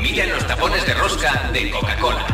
Mira los tapones de rosca de Coca-Cola.